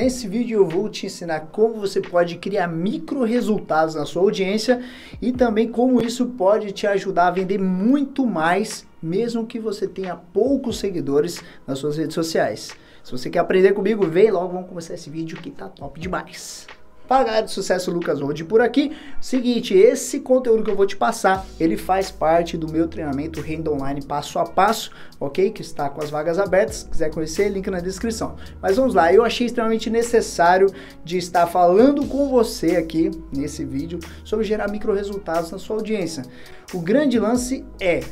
Nesse vídeo eu vou te ensinar como você pode criar micro resultados na sua audiência e também como isso pode te ajudar a vender muito mais, mesmo que você tenha poucos seguidores nas suas redes sociais. Se você quer aprender comigo, vem logo, vamos começar esse vídeo que tá top demais. Fala galera do Sucesso, Lucas Rode por aqui. Seguinte, esse conteúdo que eu vou te passar, ele faz parte do meu treinamento Renda Online passo a passo, ok? Que está com as vagas abertas. Se quiser conhecer, link na descrição. Mas vamos lá, eu achei extremamente necessário de estar falando com você aqui nesse vídeo sobre gerar micro resultados na sua audiência. O grande lance é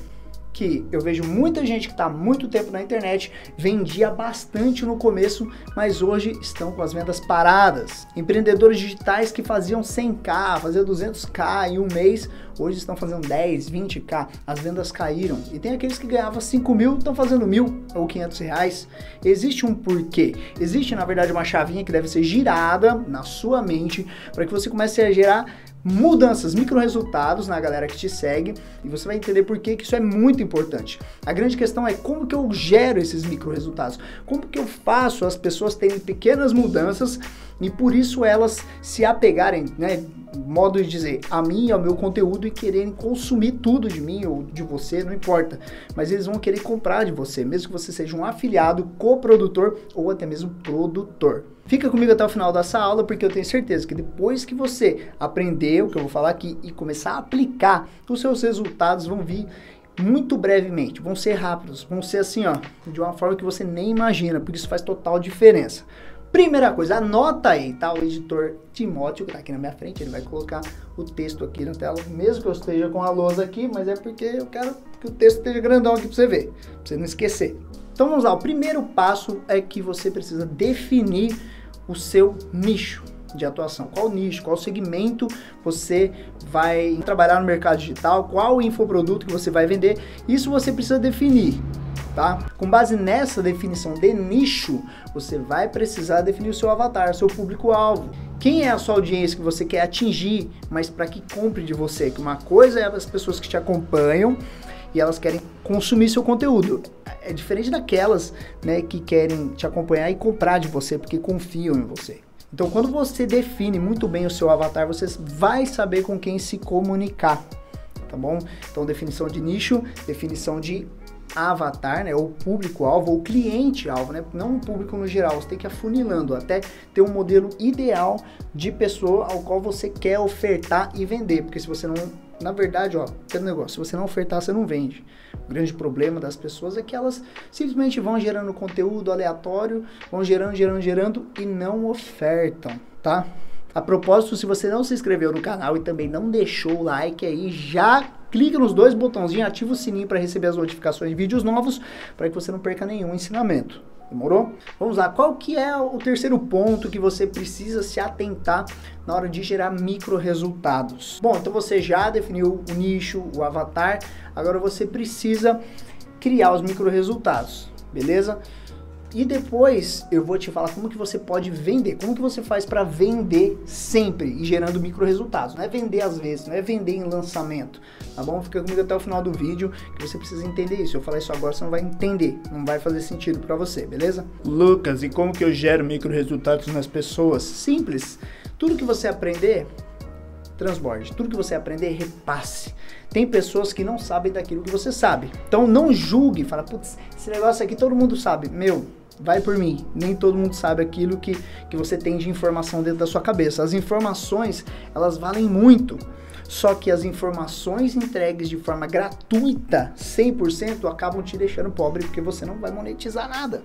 que eu vejo muita gente que está muito tempo na internet, vendia bastante no começo, mas hoje estão com as vendas paradas. Empreendedores digitais que faziam 100k, faziam 200k em um mês, hoje estão fazendo 10, 20k. As vendas caíram. E tem aqueles que ganhavam 5 mil, estão fazendo mil ou 500 reais. Existe um porquê. Existe, na verdade, uma chavinha que deve ser girada na sua mente para que você comece a gerar mudanças, micro resultados na galera que te segue e você vai entender por que, isso é muito importante. A grande questão é como que eu gero esses micro resultados, como que eu faço as pessoas terem pequenas mudanças e por isso elas se apegarem, né, modo de dizer, a mim, ao meu conteúdo e quererem consumir tudo de mim ou de você, não importa, mas eles vão querer comprar de você, mesmo que você seja um afiliado, coprodutor ou até mesmo produtor. Fica comigo até o final dessa aula porque eu tenho certeza que depois que você aprender o que eu vou falar aqui e começar a aplicar, os seus resultados vão vir muito brevemente, vão ser rápidos, vão ser assim, ó, de uma forma que você nem imagina, porque isso faz total diferença. Primeira coisa, anota aí, tá? O editor Timóteo, que tá aqui na minha frente, ele vai colocar o texto aqui na tela, mesmo que eu esteja com a lousa aqui, mas é porque eu quero que o texto esteja grandão aqui pra você ver, pra você não esquecer. Então vamos lá, o primeiro passo é que você precisa definir o seu nicho de atuação, qual nicho, qual segmento você vai trabalhar no mercado digital, qual infoproduto que você vai vender, isso você precisa definir, tá? Com base nessa definição de nicho, você vai precisar definir o seu avatar, seu público-alvo. Quem é a sua audiência que você quer atingir, mas para que compre de você? Que uma coisa é as pessoas que te acompanham e elas querem consumir seu conteúdo é diferente daquelas né, que querem te acompanhar e comprar de você porque confiam em você. Então, quando você define muito bem o seu avatar, você vai saber com quem se comunicar, tá bom? Então, definição de nicho, definição de avatar, né, ou público-alvo, ou cliente-alvo, né, não um público no geral, você tem que ir afunilando até ter um modelo ideal de pessoa ao qual você quer ofertar e vender, porque se você não na verdade, ó, aquele negócio, se você não ofertar, você não vende. O grande problema das pessoas é que elas simplesmente vão gerando conteúdo aleatório, vão gerando, gerando, gerando e não ofertam, tá? A propósito, se você não se inscreveu no canal e também não deixou o like aí, já clica nos dois botãozinhos, ativa o sininho para receber as notificações de vídeos novos, para que você não perca nenhum ensinamento. Demorou? Vamos lá, qual que é o terceiro ponto que você precisa se atentar na hora de gerar micro resultados? Bom, então você já definiu o nicho, o avatar, agora você precisa criar os micro resultados, beleza? E depois eu vou te falar como que você pode vender, como que você faz para vender sempre e gerando micro resultados. Não é vender às vezes, não é vender em lançamento, tá bom? Fica comigo até o final do vídeo que você precisa entender isso. Eu falar isso agora, você não vai entender, não vai fazer sentido para você, beleza? Lucas, e como que eu gero micro resultados nas pessoas? Simples. Tudo que você aprender, transborde. Tudo que você aprender, repasse. Tem pessoas que não sabem daquilo que você sabe. Então não julgue, fala, putz, esse negócio aqui todo mundo sabe. Meu, vai por mim. Nem todo mundo sabe aquilo que, que você tem de informação dentro da sua cabeça. As informações, elas valem muito. Só que as informações entregues de forma gratuita, 100%, acabam te deixando pobre porque você não vai monetizar nada.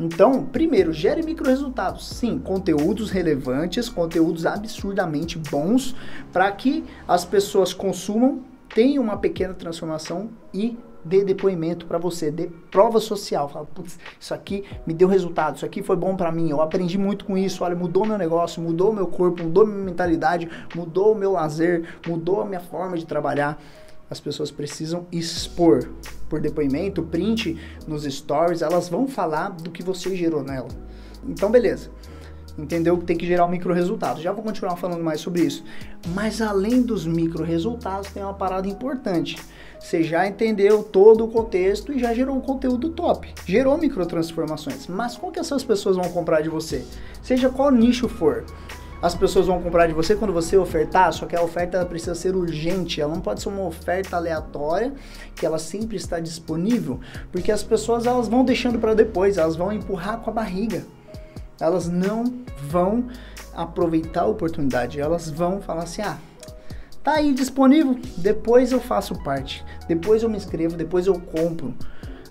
Então, primeiro, gere micro resultados. Sim, conteúdos relevantes, conteúdos absurdamente bons para que as pessoas consumam, tenham uma pequena transformação e dê depoimento para você, dê prova social. Fala, putz, isso aqui me deu resultado, isso aqui foi bom para mim, eu aprendi muito com isso, olha, mudou meu negócio, mudou meu corpo, mudou minha mentalidade, mudou o meu lazer, mudou a minha forma de trabalhar. As pessoas precisam expor por depoimento, print nos stories, elas vão falar do que você gerou nela. Então, beleza entendeu que tem que gerar um micro resultado. Já vou continuar falando mais sobre isso. Mas além dos micro resultados, tem uma parada importante. Você já entendeu todo o contexto e já gerou um conteúdo top. Gerou microtransformações. Mas qual que essas pessoas vão comprar de você? Seja qual nicho for as pessoas vão comprar de você quando você ofertar, só que a oferta precisa ser urgente, ela não pode ser uma oferta aleatória, que ela sempre está disponível, porque as pessoas elas vão deixando para depois, elas vão empurrar com a barriga. Elas não vão aproveitar a oportunidade, elas vão falar assim: "Ah, tá aí disponível, depois eu faço parte, depois eu me inscrevo, depois eu compro".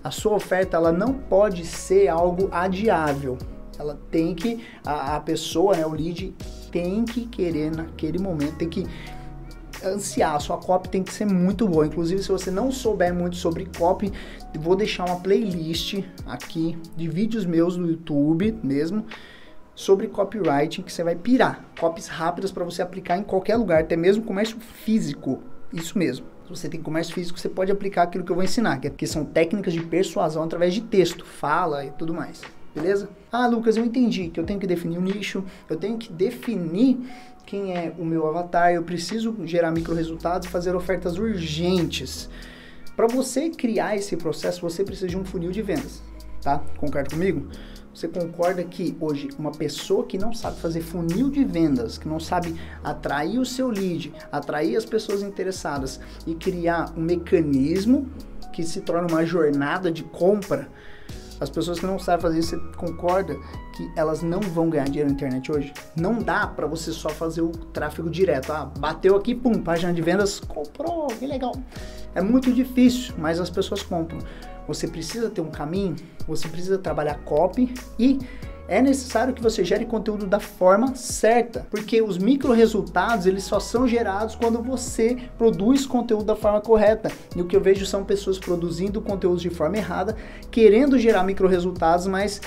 A sua oferta ela não pode ser algo adiável. Ela tem que a, a pessoa, né, o lead tem que querer naquele momento, tem que ansiar, sua copy tem que ser muito boa. Inclusive, se você não souber muito sobre copy, vou deixar uma playlist aqui de vídeos meus no YouTube mesmo sobre copywriting que você vai pirar. Copies rápidas para você aplicar em qualquer lugar, até mesmo comércio físico. Isso mesmo. Se você tem comércio físico, você pode aplicar aquilo que eu vou ensinar, que são técnicas de persuasão através de texto, fala e tudo mais beleza? Ah, Lucas, eu entendi que eu tenho que definir o um nicho, eu tenho que definir quem é o meu avatar, eu preciso gerar micro resultados fazer ofertas urgentes. Para você criar esse processo, você precisa de um funil de vendas, tá? Concorda comigo? Você concorda que hoje uma pessoa que não sabe fazer funil de vendas, que não sabe atrair o seu lead, atrair as pessoas interessadas e criar um mecanismo que se torna uma jornada de compra, as pessoas que não sabem fazer isso, você concorda que elas não vão ganhar dinheiro na internet hoje? Não dá para você só fazer o tráfego direto. Ah, bateu aqui, pum, página de vendas, comprou, que legal. É muito difícil, mas as pessoas compram. Você precisa ter um caminho, você precisa trabalhar copy e é necessário que você gere conteúdo da forma certa, porque os micro resultados eles só são gerados quando você produz conteúdo da forma correta. E o que eu vejo são pessoas produzindo conteúdos de forma errada, querendo gerar micro resultados, mas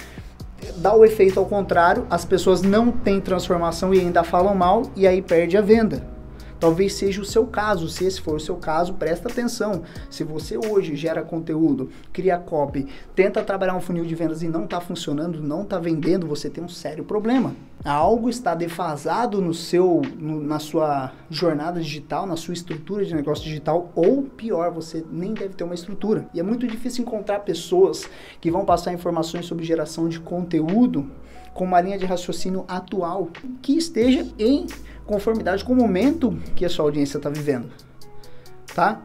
dá o efeito ao contrário, as pessoas não têm transformação e ainda falam mal e aí perde a venda. Talvez seja o seu caso. Se esse for o seu caso, presta atenção. Se você hoje gera conteúdo, cria copy, tenta trabalhar um funil de vendas e não está funcionando, não está vendendo, você tem um sério problema. Algo está defasado no seu, no, na sua jornada digital, na sua estrutura de negócio digital, ou pior, você nem deve ter uma estrutura. E é muito difícil encontrar pessoas que vão passar informações sobre geração de conteúdo com uma linha de raciocínio atual que esteja em conformidade com o momento que a sua audiência está vivendo, tá?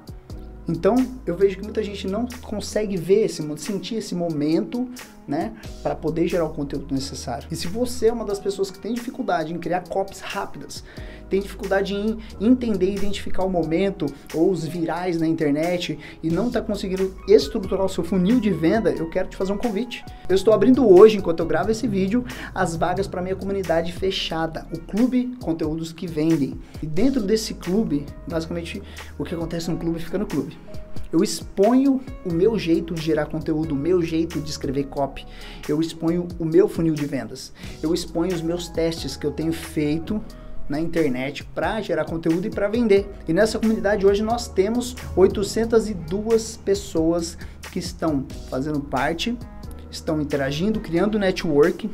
Então, eu vejo que muita gente não consegue ver esse, sentir esse momento, né, para poder gerar o conteúdo necessário. E se você é uma das pessoas que tem dificuldade em criar copies rápidas, tem dificuldade em entender e identificar o momento ou os virais na internet e não está conseguindo estruturar o seu funil de venda, eu quero te fazer um convite. Eu estou abrindo hoje, enquanto eu gravo esse vídeo, as vagas para minha comunidade fechada, o Clube Conteúdos que Vendem. E dentro desse clube, basicamente, o que acontece no clube fica no clube. Eu exponho o meu jeito de gerar conteúdo, o meu jeito de escrever copy. Eu exponho o meu funil de vendas. Eu exponho os meus testes que eu tenho feito na internet para gerar conteúdo e para vender. E nessa comunidade hoje nós temos 802 pessoas que estão fazendo parte, estão interagindo, criando network,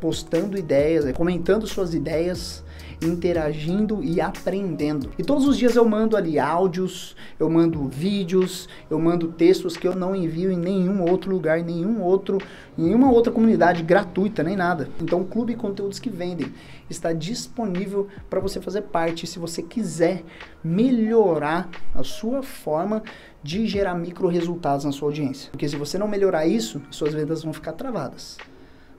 postando ideias, comentando suas ideias, interagindo e aprendendo. E todos os dias eu mando ali áudios, eu mando vídeos, eu mando textos que eu não envio em nenhum outro lugar, em nenhum outro, em nenhuma outra comunidade gratuita, nem nada. Então o Clube Conteúdos que Vendem está disponível para você fazer parte se você quiser melhorar a sua forma de gerar micro resultados na sua audiência. Porque se você não melhorar isso, suas vendas vão ficar travadas.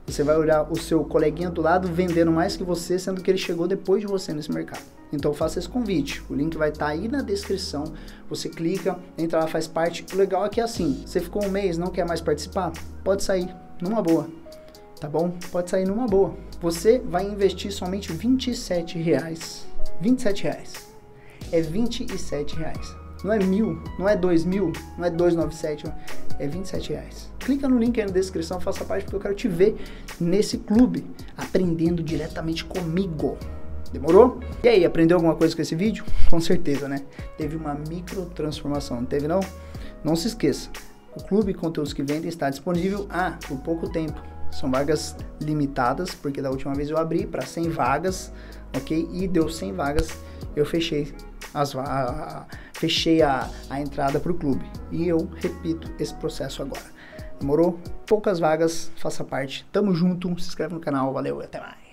Você vai olhar o seu coleguinha do lado vendendo mais que você, sendo que ele chegou depois de você nesse mercado. Então faça esse convite. O link vai estar tá aí na descrição. Você clica, entra lá, faz parte. O legal é que é assim, você ficou um mês, não quer mais participar? Pode sair, numa boa. Tá bom? Pode sair numa boa. Você vai investir somente 27 reais. 27 reais. É 27 reais. Não é mil, não é dois mil, não é 297, é 27 reais. Clica no link aí na descrição, faça parte porque eu quero te ver nesse clube, aprendendo diretamente comigo. Demorou? E aí, aprendeu alguma coisa com esse vídeo? Com certeza, né? Teve uma micro transformação, não teve não? Não se esqueça, o Clube Conteúdos que Vendem está disponível ah, por pouco tempo. São vagas limitadas, porque da última vez eu abri para 100 vagas, ok? E deu 100 vagas, eu fechei as, a, fechei a, a entrada para o clube. E eu repito esse processo agora. Demorou? Poucas vagas, faça parte. Tamo junto, se inscreve no canal, valeu até mais.